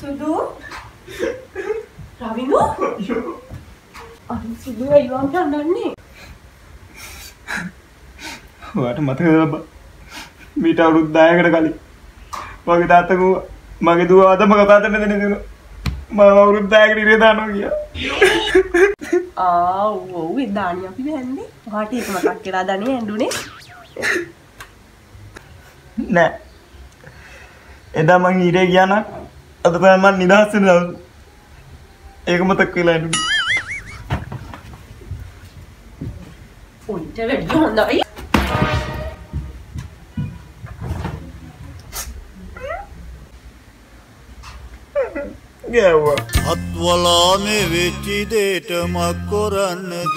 සුදු රවිනු අර සුදු ඇයිවාම් කන්නන්නේ වාට මතක ලබ මීට අවුරුද්දායකට කලින් මගේ තාත්තකු මගේ දුව අතම කතාත මෙතන දෙන ම අවුරුද්දායකට ඉරේදානෝ කිය ආ ඔව්. එදානි අපි බැන්නේ වාට ඒක මතක් කියලා දනේ ඇඬුනේ. නෑ. එදා මං ඊරේ ගියාන අද පෑමන් නිදහස්සෙන දවස ඒක මතක් වෙලා ඇඩු උන්ට වැඩි හොඳයි ගැව්වා. අත්වලාමේ වෙච්චි දේට මක් කොරන්නද?